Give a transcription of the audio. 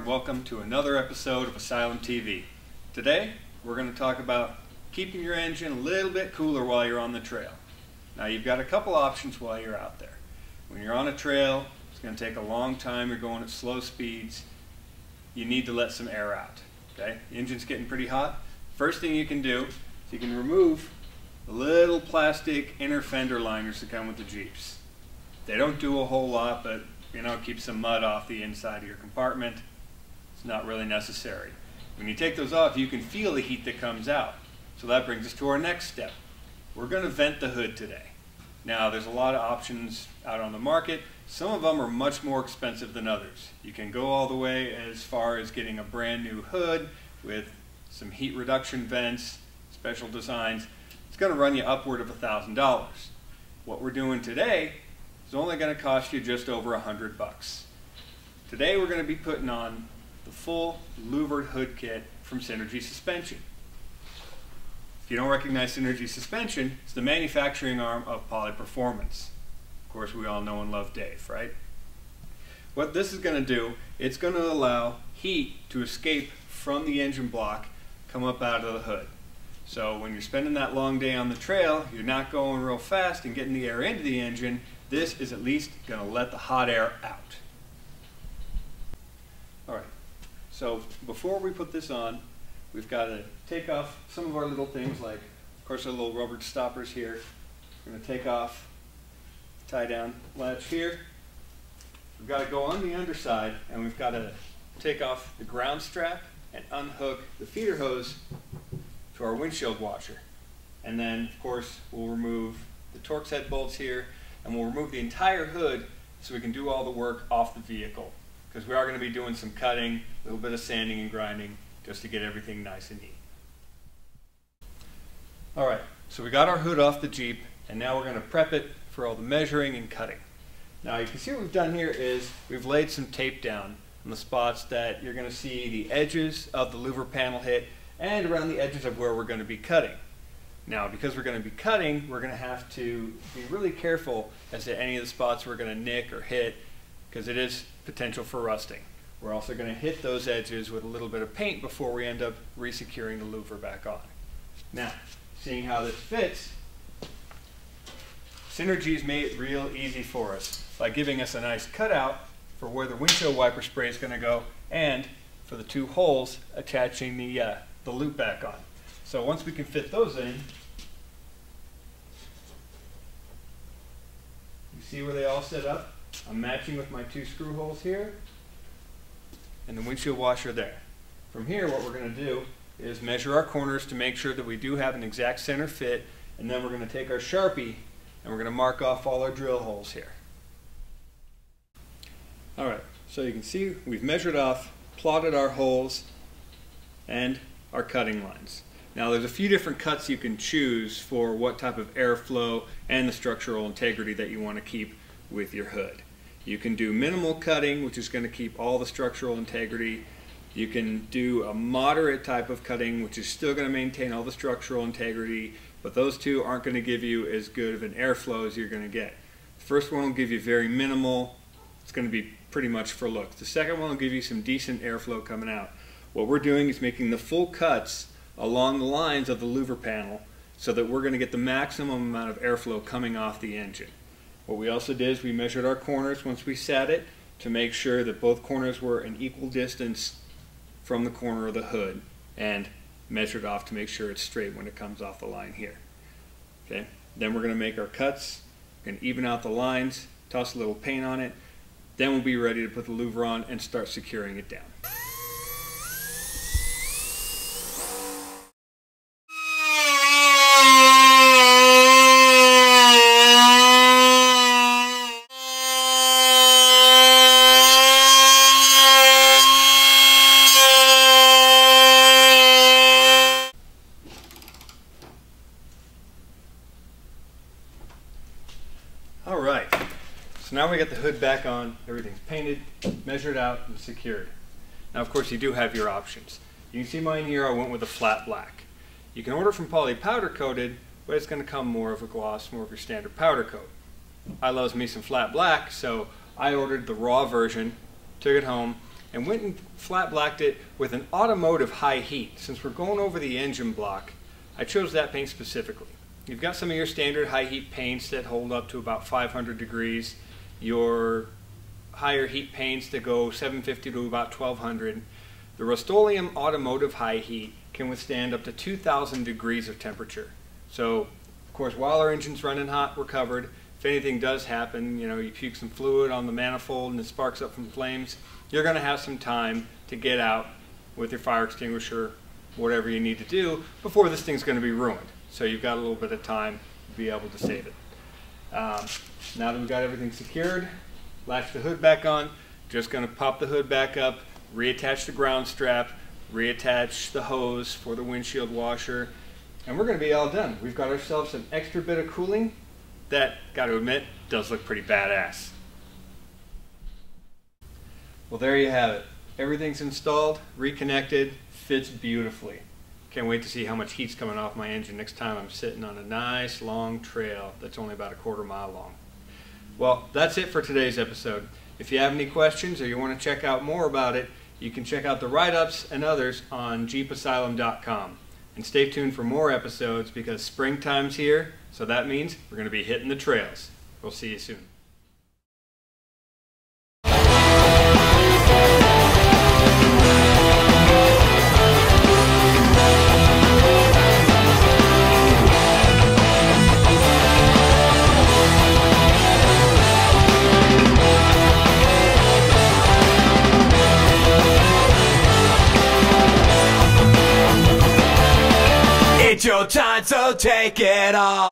and welcome to another episode of Asylum TV. Today, we're going to talk about keeping your engine a little bit cooler while you're on the trail. Now, you've got a couple options while you're out there. When you're on a trail, it's going to take a long time, you're going at slow speeds, you need to let some air out. Okay? The engine's getting pretty hot. First thing you can do is you can remove the little plastic inner fender liners that come with the Jeeps. They don't do a whole lot, but you know, keep some mud off the inside of your compartment. It's not really necessary. When you take those off, you can feel the heat that comes out. So that brings us to our next step. We're going to vent the hood today. Now, there's a lot of options out on the market. Some of them are much more expensive than others. You can go all the way as far as getting a brand new hood with some heat reduction vents, special designs. It's going to run you upward of $1,000. What we're doing today is only going to cost you just over a hundred bucks. Today we're going to be putting on the full louvered hood kit from Synergy Suspension. If you don't recognize Synergy Suspension, it's the manufacturing arm of Poly Performance. Of course, we all know and love Dave, right? What this is going to do, it's going to allow heat to escape from the engine block, come up out of the hood. So when you're spending that long day on the trail, you're not going real fast and getting the air into the engine, this is at least going to let the hot air out. All right, so before we put this on, we've got to take off some of our little things like, of course, our little rubber stoppers here. We're going to take off tie down latch here. We've got to go on the underside and we've got to take off the ground strap and unhook the feeder hose to our windshield washer. And then, of course, we'll remove the Torx head bolts here and we'll remove the entire hood so we can do all the work off the vehicle because we are going to be doing some cutting, a little bit of sanding and grinding just to get everything nice and neat. All right, so we got our hood off the Jeep and now we're going to prep it for all the measuring and cutting. Now you can see what we've done here is we've laid some tape down on the spots that you're going to see the edges of the louver panel hit and around the edges of where we're going to be cutting. Now, because we're going to be cutting, we're going to have to be really careful as to any of the spots we're going to nick or hit because it is potential for rusting. We're also going to hit those edges with a little bit of paint before we end up resecuring the louver back on. Now, seeing how this fits, Synergy's made it real easy for us by giving us a nice cutout for where the windshield wiper spray is going to go and for the two holes attaching the, uh, the louver back on. So once we can fit those in, you see where they all set up? I'm matching with my two screw holes here and the windshield washer there. From here, what we're going to do is measure our corners to make sure that we do have an exact center fit, and then we're going to take our Sharpie and we're going to mark off all our drill holes here. All right, so you can see we've measured off, plotted our holes, and our cutting lines. Now there's a few different cuts you can choose for what type of airflow and the structural integrity that you want to keep with your hood. You can do minimal cutting, which is going to keep all the structural integrity. You can do a moderate type of cutting, which is still going to maintain all the structural integrity, but those two aren't going to give you as good of an airflow as you're going to get. The first one will give you very minimal. It's going to be pretty much for looks. The second one will give you some decent airflow coming out. What we're doing is making the full cuts along the lines of the louver panel so that we're going to get the maximum amount of airflow coming off the engine. What we also did is we measured our corners once we sat it to make sure that both corners were an equal distance from the corner of the hood and measured off to make sure it's straight when it comes off the line here. Okay. Then we're going to make our cuts, and even out the lines, toss a little paint on it. Then we'll be ready to put the louver on and start securing it down. All right, so now we got the hood back on, everything's painted, measured out, and secured. Now of course you do have your options. You can see mine here, I went with a flat black. You can order from Poly powder coated, but it's going to come more of a gloss, more of your standard powder coat. I loves me some flat black, so I ordered the raw version, took it home, and went and flat blacked it with an automotive high heat. Since we're going over the engine block, I chose that paint specifically. You've got some of your standard high heat paints that hold up to about 500 degrees, your higher heat paints that go 750 to about 1200. The Rust-Oleum Automotive High Heat can withstand up to 2000 degrees of temperature. So, of course, while our engine's running hot, we're covered. If anything does happen, you know, you puke some fluid on the manifold and it sparks up from flames, you're going to have some time to get out with your fire extinguisher, whatever you need to do, before this thing's going to be ruined. So you've got a little bit of time to be able to save it. Um, now that we've got everything secured, latch the hood back on, just going to pop the hood back up, reattach the ground strap, reattach the hose for the windshield washer, and we're going to be all done. We've got ourselves an extra bit of cooling that, got to admit, does look pretty badass. Well, there you have it. Everything's installed, reconnected, fits beautifully. Can't wait to see how much heat's coming off my engine next time I'm sitting on a nice long trail that's only about a quarter mile long. Well, that's it for today's episode. If you have any questions or you want to check out more about it, you can check out the write-ups and others on jeepasylum.com. And stay tuned for more episodes because springtime's here, so that means we're going to be hitting the trails. We'll see you soon. Time, so take it all.